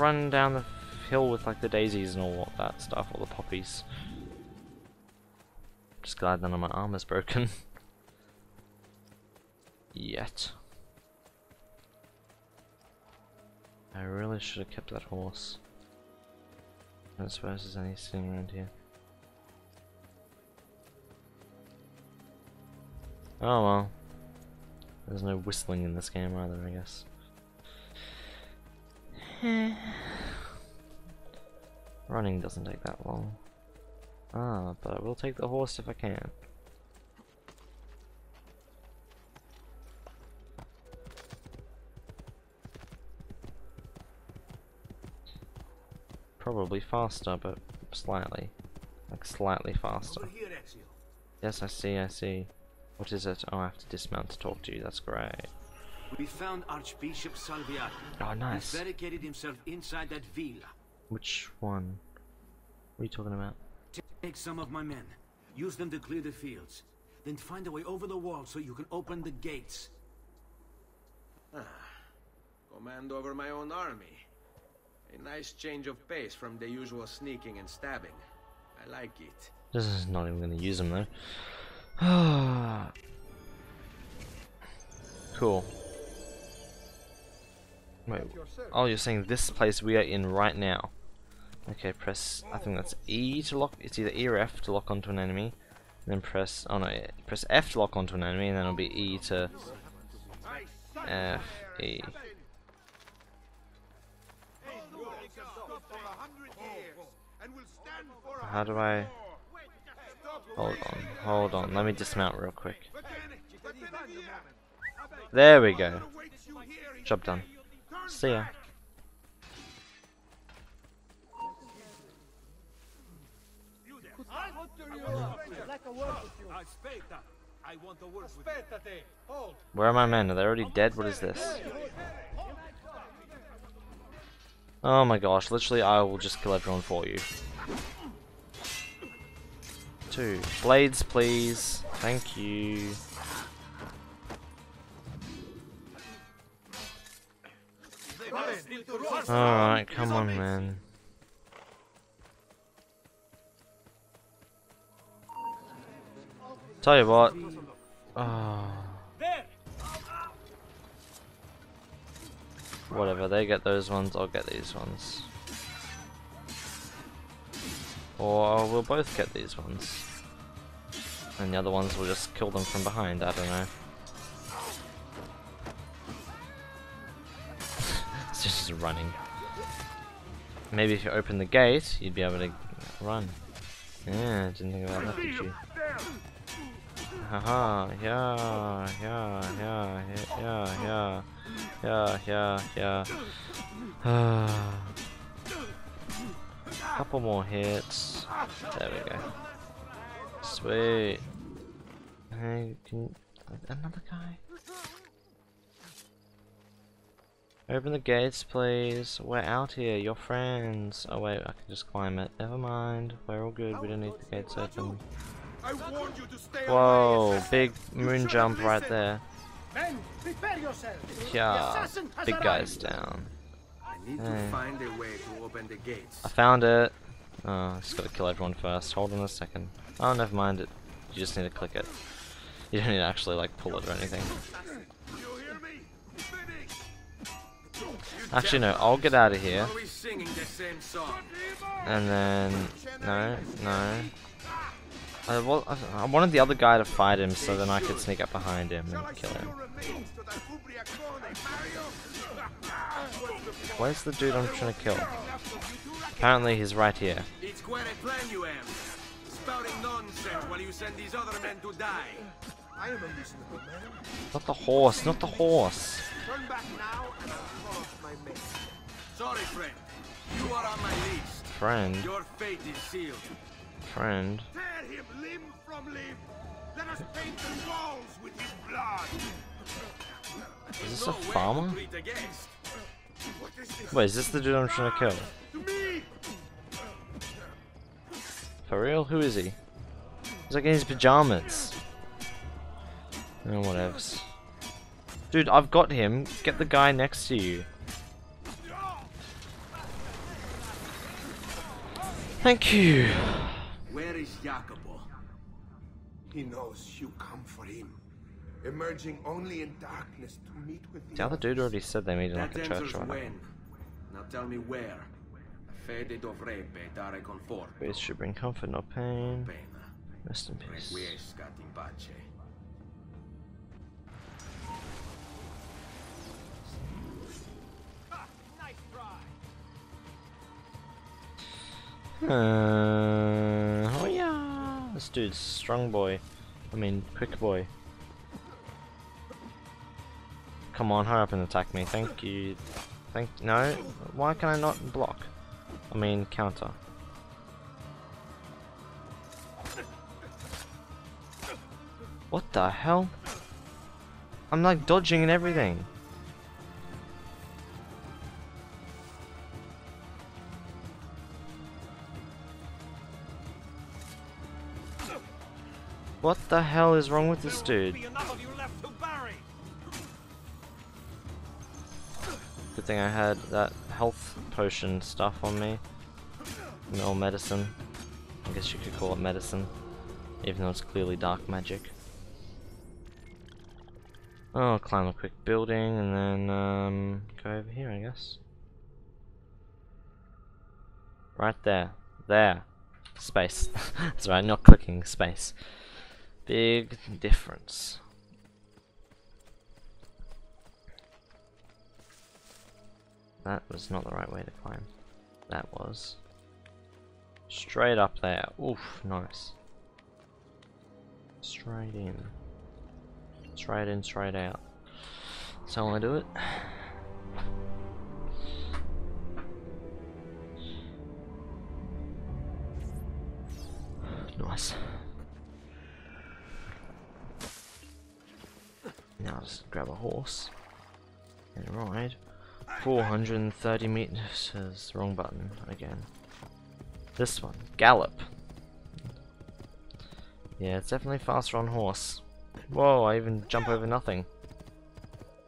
Run down the hill with like the daisies and all that stuff, all the poppies. Just glad none of my armor's broken. Yet. I really should have kept that horse. I don't suppose there's any sitting around here. Oh well. There's no whistling in this game either, I guess. Running doesn't take that long. Ah, but I will take the horse if I can. Probably faster, but slightly. Like slightly faster. Yes, I see, I see. What is it? Oh, I have to dismount to talk to you. That's great. We found Archbishop Salviati. Oh, nice. He barricaded himself inside that villa. Which one? What are you talking about? Take some of my men. Use them to clear the fields. Then find a way over the wall so you can open the gates. Ah, command over my own army. A nice change of pace from the usual sneaking and stabbing. I like it. This is not even going to use them though. cool. Wait. Oh, you're saying this place we are in right now. Okay, press. I think that's E to lock. It's either E or F to lock onto an enemy. Then press. Oh no, press F to lock onto an enemy, and then it'll be E to F E. How do I? Hold on, hold on. Let me dismount real quick. There we go. Job done. See ya. Where are my men? Are they already dead? What is this? Oh my gosh, literally I will just kill everyone for you. Two. Blades, please. Thank you. Alright, come on, man. Tell you what. Oh. Whatever, they get those ones, I'll get these ones. Or we'll both get these ones. And the other ones will just kill them from behind, I don't know. it's just running. Maybe if you open the gate, you'd be able to run. Yeah, didn't think about that, did you? Haha, yeah, yeah, yeah, yeah, yeah, yeah, yeah, yeah. Ah. Couple more hits. There we go. Sweet. Hey, can another guy? Open the gates, please. We're out here. You're friends. Oh wait, I can just climb it. Never mind. We're all good. We don't need the gates open. Whoa, big moon jump right there. Yeah, big guy's down. I need to find a way to open the gates. I found it. Oh, I just gotta kill everyone first. Hold on a second. Oh, never mind it. You just need to click it. You don't need to actually like pull it or anything. Actually, no. I'll get out of here. And then no, no. I, well, I wanted the other guy to fight him so then I could sneak up behind him and kill him. Where's the dude I'm trying to kill? Apparently he's right here. It's quite a plan you have. Spouting nonsense while you send these other men to die. I am a reasonable man. Not the horse, not the horse. Turn back now and I'll call my men. Sorry, friend. You are on my list. Friend. Your fate is sealed. Friend. Tear him limb from limb. Let us paint the walls with his blood. Is this a farmer? Wait, is this the dude I'm trying to kill? For real? Who is he? He's like in his pajamas. Oh, whatevs. Dude, I've got him. Get the guy next to you. Thank you. Where is Jacopo? He knows you come for him, emerging only in darkness to meet with the, The other dude already said they meet in like a church answers when. Now tell me where. Fede dovrebbe dare conforto. Grace should bring comfort, not pain. Rest in peace. Requiescat in pace. Uh, oh yeah, this dude's strong boy. I mean, quick boy. Come on, hurry up and attack me. Thank you. Thank no. Why can I not block? I mean, counter. What the hell? I'm like dodging and everything. What the hell is wrong with this dude? Good thing I had that health potion stuff on me. No medicine. I guess you could call it medicine. Even though it's clearly dark magic. Oh, climb a quick building and then um, go over here, I guess. Right there. There. Space. That's right, not clicking, space. Big difference. That was not the right way to climb. That was. Straight up there. Oof, nice. Straight in. Straight in, straight out. So I do it. Nice. Now just grab a horse and ride. 430 meters. Wrong button again. This one. Gallop. Yeah, it's definitely faster on horse. Whoa, I even jump over nothing.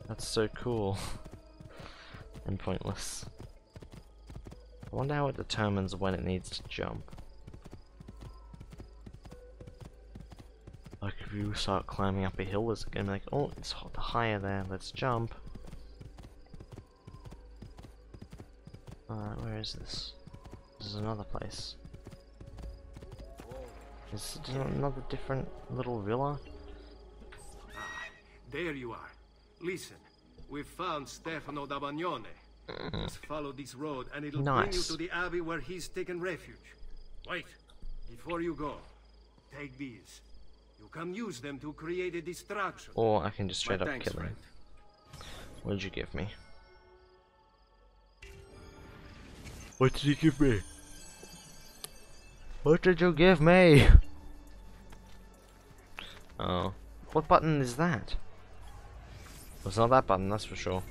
That's so cool. and pointless. I wonder how it determines when it needs to jump. Like if you start climbing up a hill, is it gonna be like, oh, it's higher there, let's jump. Alright, where is this? This is another place. Is it another different little villa? Ah, there you are. Listen, we've found Stefano da Bagnone. Just follow this road and it'll bring you to the abbey where he's taken refuge. Wait, before you go, take these. You can use them to create a distraction. Or I can just straight My up thanks, kill him. What did you give me? What did you give me? What did you give me? Oh. What button is that? Well, it's not that button, that's for sure.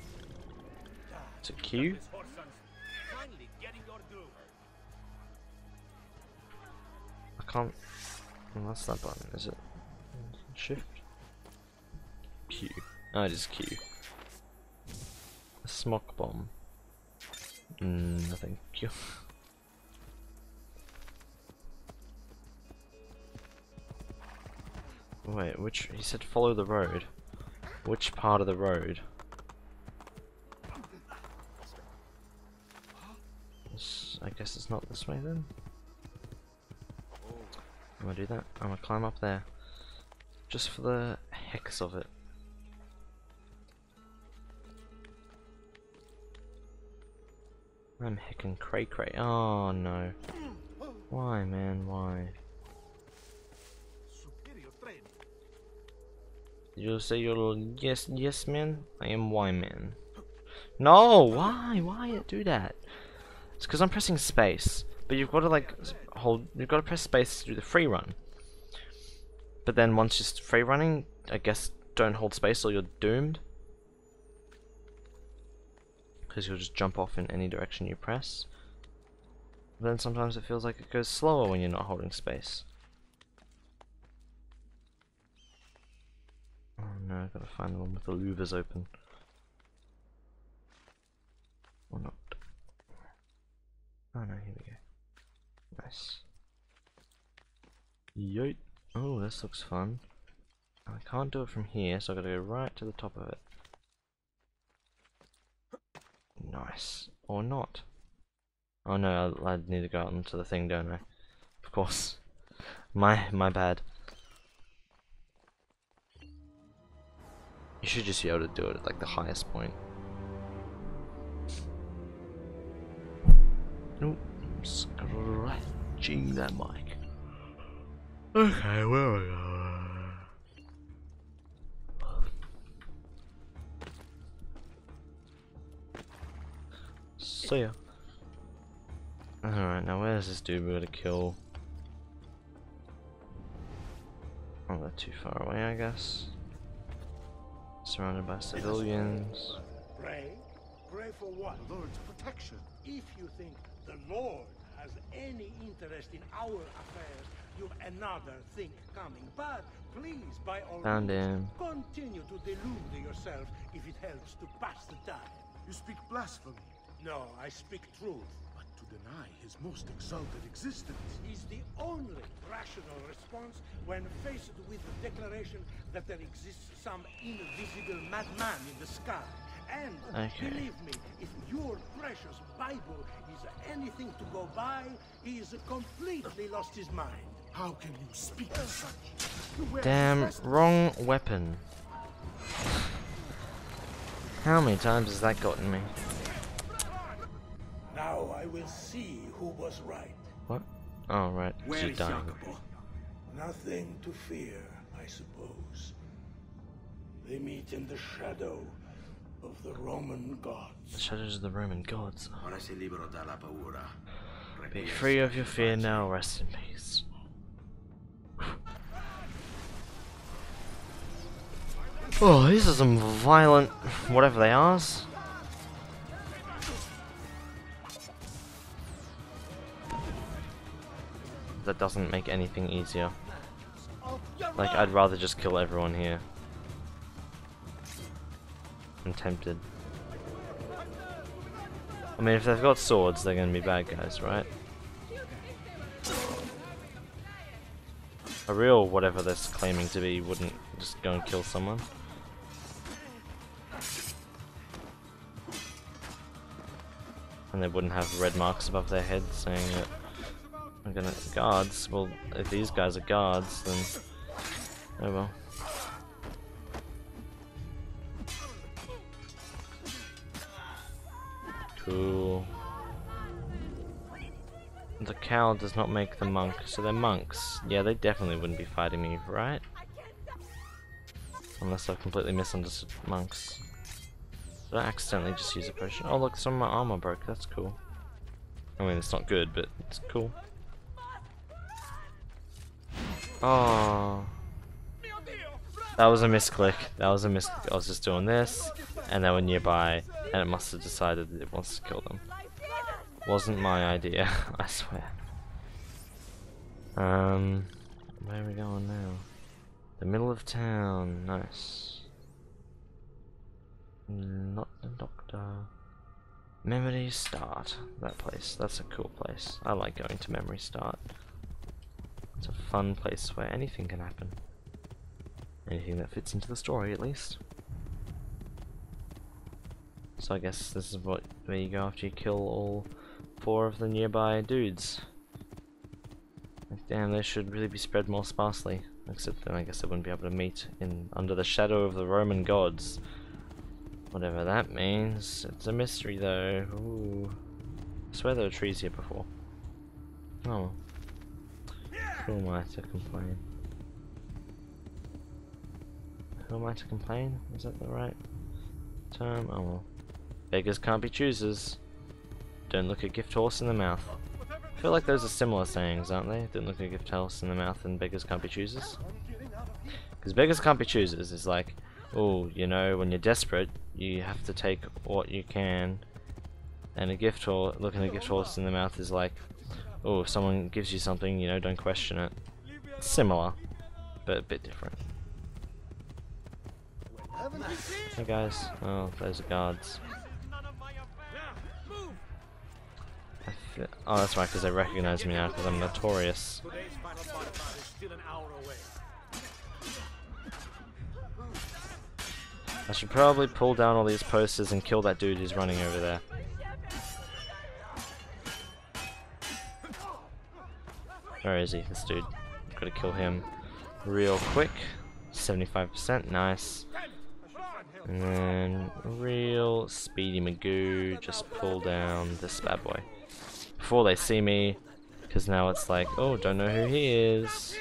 It's a Q? I can't... Well, that's that button, is it? Shift? Q. Oh, it is Q. A smoke bomb. Mm, no thank you. Wait, which he said follow the road. Which part of the road? This, I guess it's not this way then. I'm gonna do that. I'm gonna climb up there. Just for the hex of it. I'm heckin' cray cray. Oh no. Why, man? Why? Did you say you're yes, yes, man? I am Y man. No, why? Why do that? It's because I'm pressing space, but you've got to like hold. You've got to press space to do the free run. But then once you're free running, I guess don't hold space or you're doomed because you'll just jump off in any direction you press. But then sometimes it feels like it goes slower when you're not holding space. Oh no, I've got to find the one with the louvers open. Or not. Oh no, here we go. Nice. Yoit. Oh, this looks fun. I can't do it from here, so I've got to go right to the top of it. Or not. Oh no, I, I need to go out onto the thing, don't I? Of course. My my bad. You should just be able to do it at like the highest point. Nope. Scratching that mic. Okay, where we go? So yeah. Alright, now where's this dude we're gonna kill? Oh, they're too far away, I guess. Surrounded by civilians. Pray? Pray for what? The Lord's protection. If you think the Lord has any interest in our affairs, you've another thing coming. But please, by all Found means, him. continue to delude yourself if it helps to pass the time. You speak blasphemy, No, I speak truth. but to deny his most exalted existence. Is the only rational response when faced with the declaration that there exists some invisible madman in the sky. And Okay. believe me, if your precious Bible is anything to go by, he has completely lost his mind. How can you speak as such? Damn, wrong weapon. How many times has that gotten me? Now I will see who was right. What? Oh, right. Where She's is dying. Jacopo? Nothing to fear, I suppose. They meet in the shadow of the Roman gods. The shadows of the Roman gods. Ora sei libero dalla paura. Be free of your fear now, rest in peace. Oh, these are some violent, whatever they are. Doesn't make anything easier. Like, I'd rather just kill everyone here. I'm tempted. I mean, if they've got swords, they're gonna be bad guys, right? A real whatever they're claiming to be wouldn't just go and kill someone. And they wouldn't have red marks above their head saying that I'm gonna guards. Well, if these guys are guards, then oh well. Cool. The cow does not make the monk, so they're monks. Yeah, they definitely wouldn't be fighting me, right? Unless I've completely misunderstood monks. Did I accidentally just use a potion? Oh look, some of my armor broke, that's cool. I mean, it's not good, but it's cool. Oh. That was a misclick. That was a misclick. I was just doing this, and they were nearby, and it must have decided that it wants to kill them. Wasn't my idea, I swear. Um, where are we going now? The middle of town. Nice. Not the doctor. Memory Start. That place. That's a cool place. I like going to Memory Start. It's a fun place where anything can happen. Anything that fits into the story, at least. So I guess this is what where you go after you kill all four of the nearby dudes. Like, damn, they should really be spread more sparsely. Except then I guess they wouldn't be able to meet in under the shadow of the Roman gods. Whatever that means. It's a mystery though. Ooh. I swear there were trees here before. Oh. Who am I to complain? Who am I to complain? Is that the right term? Oh well. Beggars can't be choosers. Don't look a gift horse in the mouth. I feel like those are similar sayings, aren't they? Don't look a gift horse in the mouth and beggars can't be choosers. Because beggars can't be choosers is like, oh, you know, when you're desperate, you have to take what you can. And a gift horse, looking a gift horse in the mouth is like, oh, if someone gives you something, you know, don't question it. Similar, but a bit different. Hey guys. Oh, those are guards. Oh, that's right, because they recognize me now, because I'm notorious. I should probably pull down all these posters and kill that dude who's running over there. Where is he? This dude. Gotta kill him real quick. 75%, nice. And then real speedy Magoo, just pull down this bad boy. Before they see me, because now it's like, oh, don't know who he is.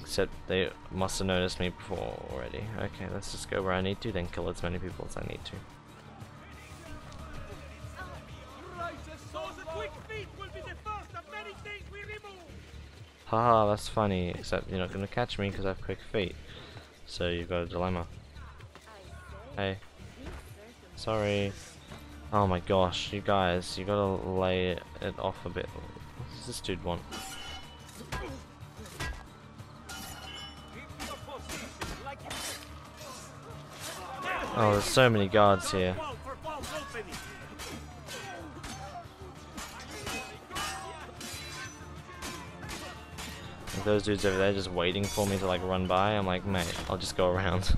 Except they must have noticed me before already. Okay, let's just go where I need to, then kill as many people as I need to. Haha, that's funny, except you're not gonna catch me because I have quick feet. So you've got a dilemma. Hey. Sorry. Oh my gosh, you guys, you gotta lay it, it off a bit. What does this dude want? Oh, there's so many guards here. Those dudes over there just waiting for me to like run by. I'm like, mate, I'll just go around.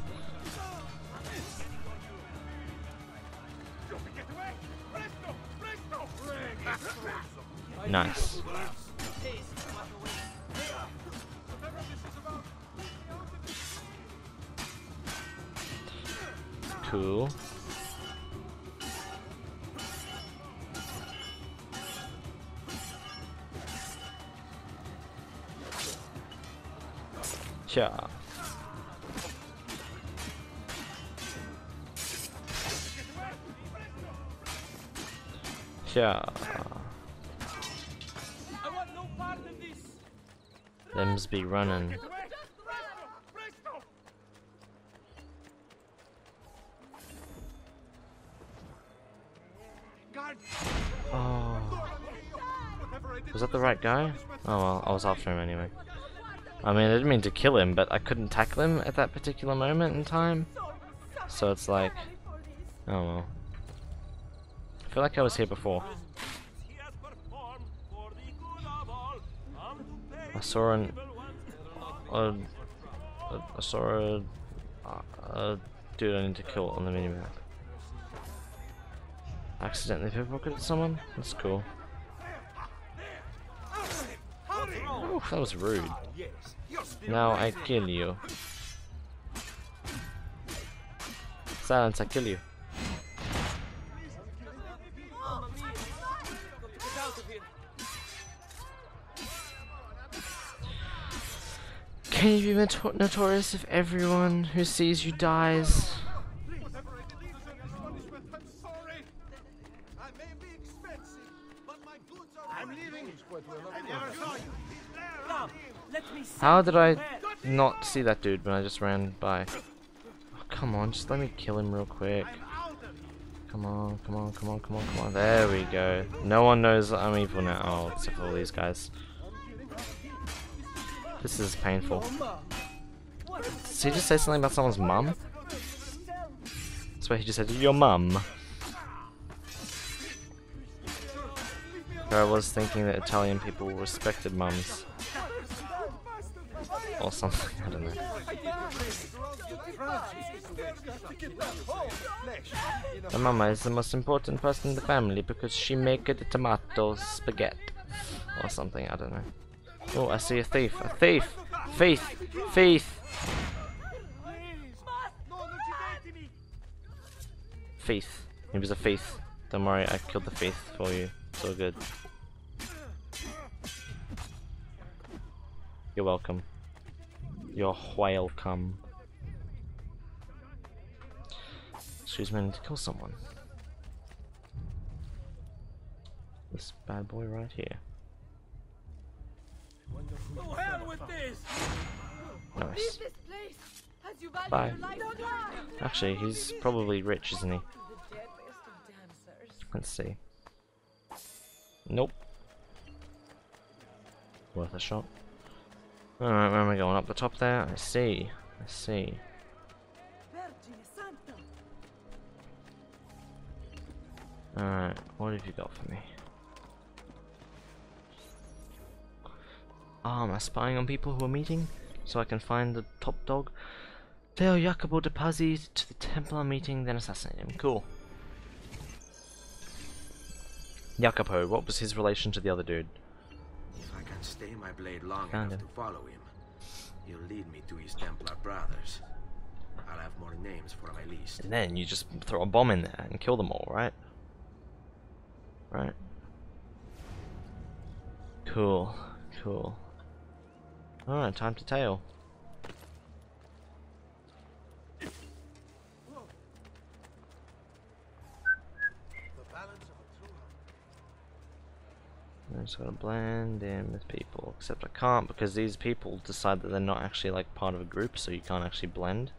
nice. Cool. Yeah. Yeah. Them's be running. Oh. Was that the right guy? Oh well, I was after him anyway. I mean, I didn't mean to kill him, but I couldn't tackle him at that particular moment in time. So it's like, oh well. I feel like I was here before. I saw an, I saw a, a dude I need to kill on the minimap. Accidentally pickpocketed someone? That's cool. That was rude. Now I kill you. Silence, I kill you. Can you be notorious if everyone who sees you dies? How did I not see that dude when I just ran by? Oh, come on, just let me kill him real quick. Come on, come on, come on, come on, come on. There we go. No one knows I'm evil now. Oh, except for all these guys. This is painful. Did he just say something about someone's mum? That's what he just said. Your mum. I was thinking that Italian people respected mums. Or something, I don't know. The mama is the most important person in the family because she make the tomato spaghetti. Or something, I don't know. Oh, I see a thief. A thief! Faith! Faith! Faith. He was a thief. Don't worry, I killed the thief for you. So good. You're welcome. You're welcome. Excuse me, I need to kill someone. This bad boy right here. To hell with this! Nice. this place as you value Bye. your life. Actually, he's probably rich, isn't he? The deadliest of dancers. Let's see. Nope. Worth a shot. Alright, where am I going? Up the top there? I see. I see. Alright, what have you got for me? Ah, oh, am I spying on people who are meeting? So I can find the top dog? Tell Jacopo de Pazzi to the Templar meeting, then assassinate him. Cool. Jacopo, what was his relation to the other dude? If I can stay my blade long Found enough him. to follow him, he'll lead me to his Templar brothers. I'll have more names for my list. And then you just throw a bomb in there and kill them all, right? Right. Cool. Cool. Alright, time to tail. The balance of a true hunter. I just gotta blend in with people. Except I can't because these people decide that they're not actually like part of a group, so you can't actually blend.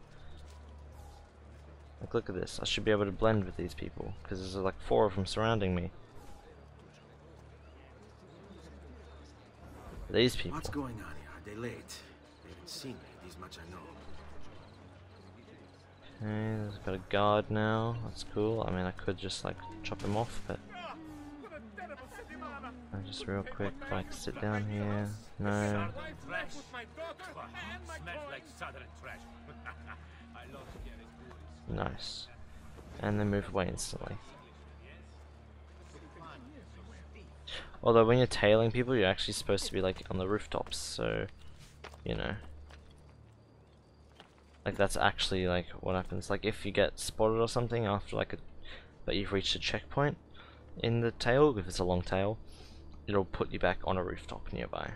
Like, look at this. I should be able to blend with these people because there's like four of them surrounding me. These people. What's going on here? Are they late? They haven't seen me, this much I know. Okay, there's got a guard now. That's cool. I mean, I could just like chop him off, but I just real quick like sit down here. No. Nice. And then move away instantly. Although when you're tailing people, you're actually supposed to be like on the rooftops, so you know. Like that's actually like what happens. Like if you get spotted or something after like a but you've reached a checkpoint in the tail, if it's a long tail, it'll put you back on a rooftop nearby.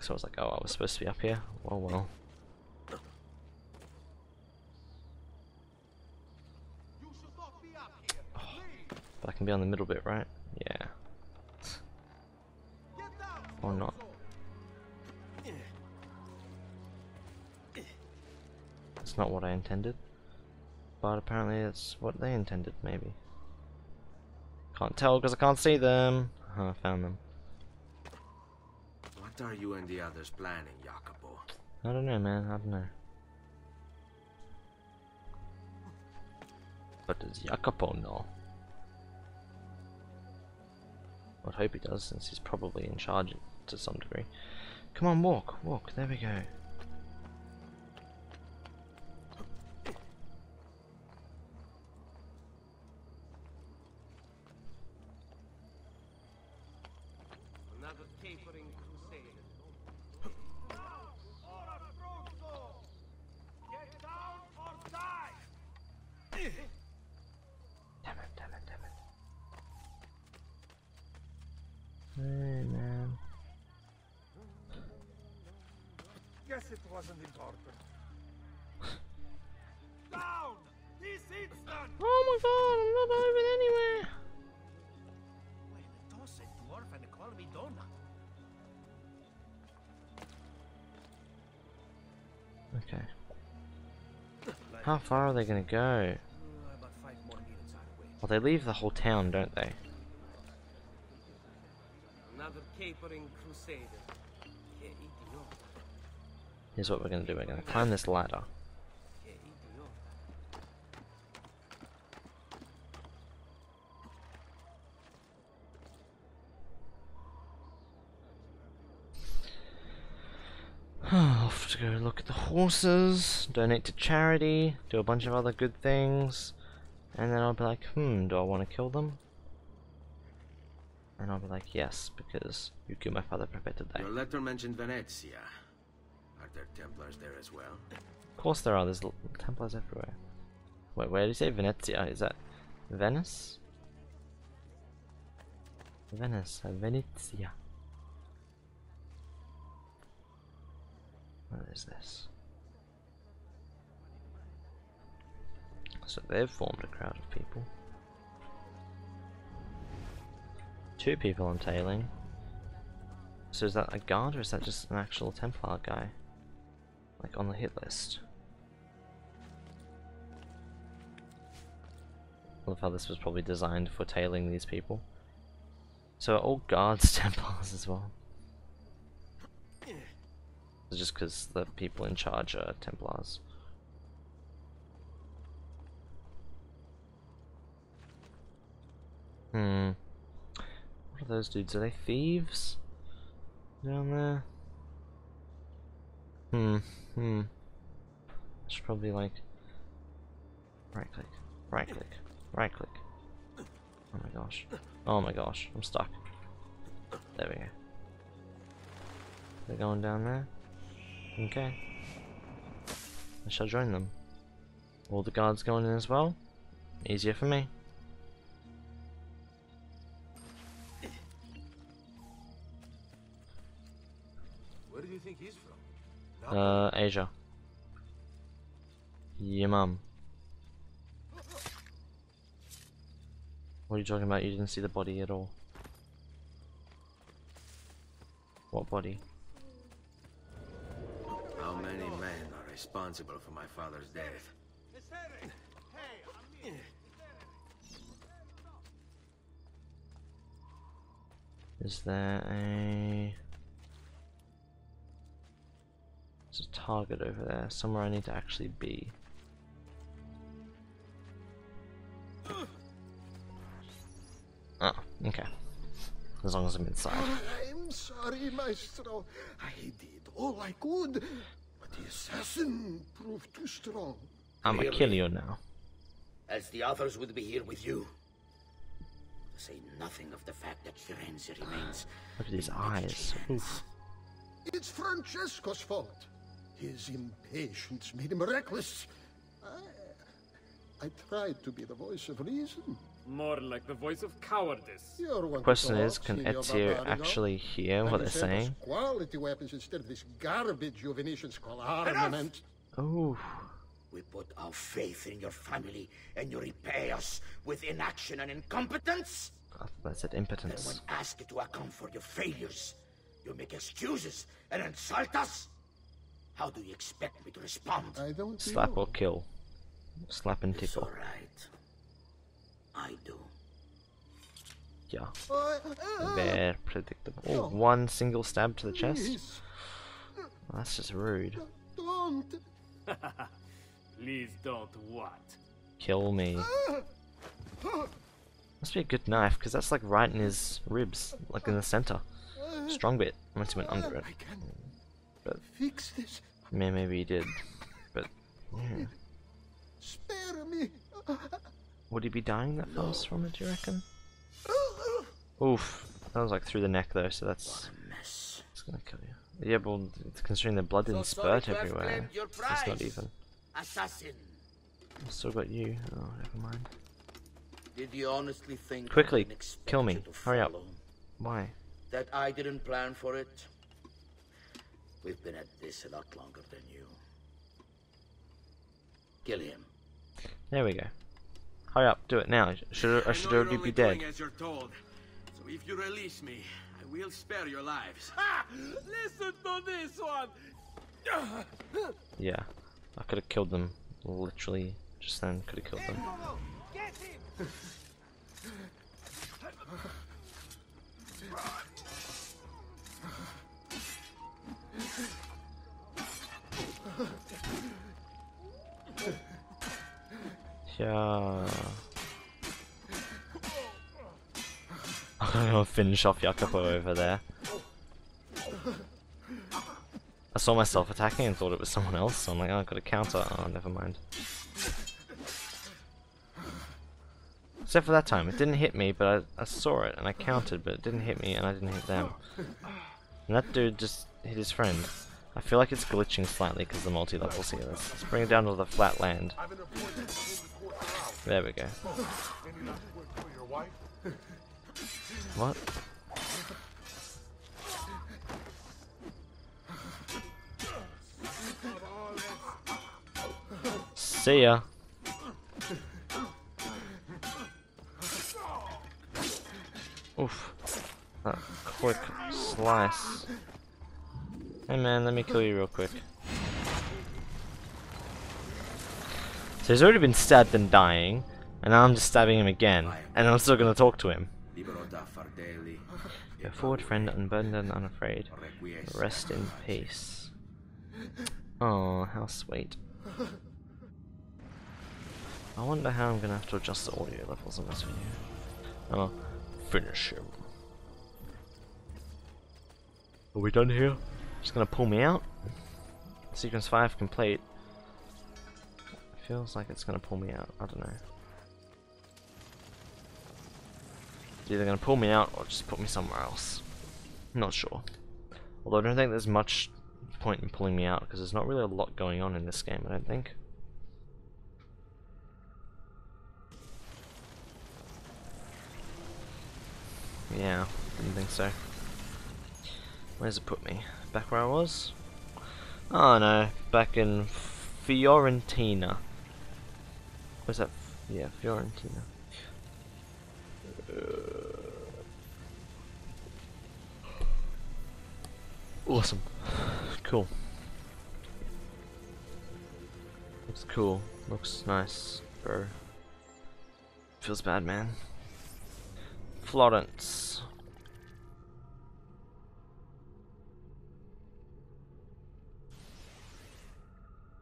So I was like, oh, I was supposed to be up here. Oh, well, well. But I can be on the middle bit, right? Yeah. Or not. It's not what I intended. But apparently it's what they intended, maybe. Can't tell because I can't see them. Huh, I found them. What are you and the others planning, Jacopo? I don't know, man. I don't know. But does Jacopo know? I'd hope he does, since he's probably in charge to some degree. Come on, walk, walk. There we go. And call me. Okay. How far are they gonna go? Mm, About five more minutes on the way. Well, they leave the whole town, don't they? Another capering crusader. Here's what we're gonna do. We're gonna climb this ladder. Che idiota. Off to go look at the horses, donate to charity, do a bunch of other good things, and then I'll be like, hmm, do I want to kill them? And I'll be like, yes, because you killed my father perfected that. Your letter mentioned Venezia. Are there Templars there as well? Of course there are, there's l- Templars everywhere. Wait, where did you say Venezia? Is that Venice? Venice, Venezia. What is this? So they've formed a crowd of people. Two people I'm tailing. So is that a guard or is that just an actual Templar guy? Like on the hit list. Love how this was probably designed for tailing these people. So are all guards Templars as well? Just because the people in charge are Templars. Hmm. What are those dudes? Are they thieves? Down there? Hmm. Hmm. I should probably like right click, right click, right click. Oh my gosh. Oh my gosh, I'm stuck. There we go. They're going down there? Okay. I shall join them. All the guards going in as well? Easier for me. Where do you think he's from? Uh, Asia. Yeah, mum. What are you talking about? You didn't see the body at all. What body? How many men are responsible for my father's death? Is there a... There's a target over there, somewhere I need to actually be. Oh, okay. As long as I'm inside. I'm sorry, Maestro. I did all I could, but the assassin proved too strong. I'm gonna kill you now. as the others would be here with you. To say nothing of the fact that Firenze remains. Look at his eyes. Oof. It's Francesco's fault. His impatience made him reckless. I, I tried to be the voice of reason. More like the voice of cowardice. You're one to Question is, can Signor Ezio actually hear what they're saying? Quality weapons instead of this garbage you Venetians call armament. Ooh. We put our faith in your family, and you repay us with inaction and incompetence? I thought that said Then when asked to account for your failures, you make excuses and insult us? How do you expect me to respond? I don't Slap know. or kill. Slap and It's tickle. alright. I do. Yeah. Uh, uh, Very predictable. Oh, no. one single stab to the chest? That's just rude. Don't. Please don't what? Kill me. Must be a good knife, because that's like right in his ribs, like in the center. Strong bit, unless he went under it. I can But fix this. may maybe he did. But yeah. Spare me. Would he be dying that fast from it? Do you reckon? Oof, that was like through the neck though, so that's Mess. it's gonna kill you. Yeah, but considering the blood didn't So spurt everywhere, it's not even. Assassin. I've still got you. Oh, never mind. Did you honestly think Quickly, kill me. Hurry up. Why? That I didn't plan for it? We've been at this a lot longer than you. Kill him. There we go. Hurry up, do it now. Should I should already be dead. as you're told. So if you release me, I will spare your lives. Ha! Listen to this one! Yeah, I could have killed them literally just then. Could have killed them. Yeah. Gonna finish off Jacopo over there. I saw myself attacking and thought it was someone else, so I'm like, oh, I've got a counter. Oh, never mind. Except for that time, it didn't hit me, but I, I saw it and I counted, but it didn't hit me and I didn't hit them. And that dude just hit his friend. I feel like it's glitching slightly because the multi-levels here. Let's, bring it down to the flat land. There we go. What? See ya. Oof. That quick slice. Hey man, let me kill you real quick. So he's already been stabbed and dying, and now I'm just stabbing him again, and I'm still gonna talk to him. Libero da Fardelli. Go forward, friend, unburdened and unafraid. Rest in peace. Oh, how sweet. I wonder how I'm gonna have to adjust the audio levels on this video. Oh, finish him. Are we done here? Just gonna pull me out. Sequence 5 complete. Feels like it's gonna pull me out. I don't know. It's either gonna pull me out or just put me somewhere else. not sure. Although I don't think there's much point in pulling me out because there's not really a lot going on in this game, I don't think. Yeah, didn't think so. Where does it put me? Back where I was? Oh no, back in Fiorentina. Where's that? Yeah, Fiorentina. Uh, awesome. Cool. Looks cool. Looks nice, bro. Feels bad, man. Florence.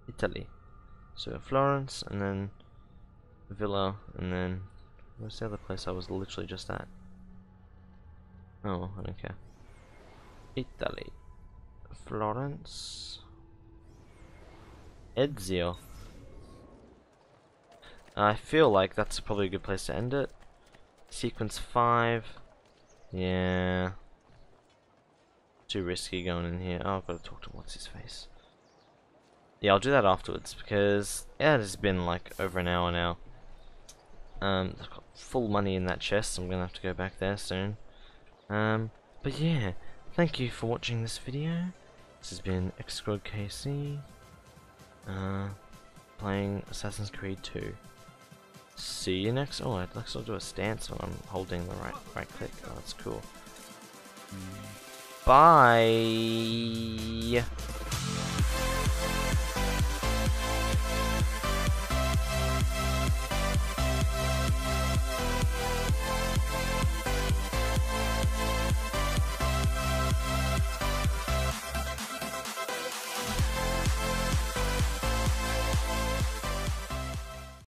Italy. So Florence, and then Villa, and then where's the other place I was literally just at? Oh, I don't care. Italy. Florence. Ezio. I feel like that's probably a good place to end it. Sequence 5. Yeah. Too risky going in here. Oh, I've got to talk to what's his face. Yeah, I'll do that afterwards because yeah, it's been like over an hour now. Um, I've got full money in that chest, I'm gonna have to go back there soon. Um, but yeah, thank you for watching this video. This has been Xsquad KC, uh, playing Assassin's Creed 2. See you next. Oh, I'd like to do a stance when I'm holding the right right click. Oh, that's cool. Bye.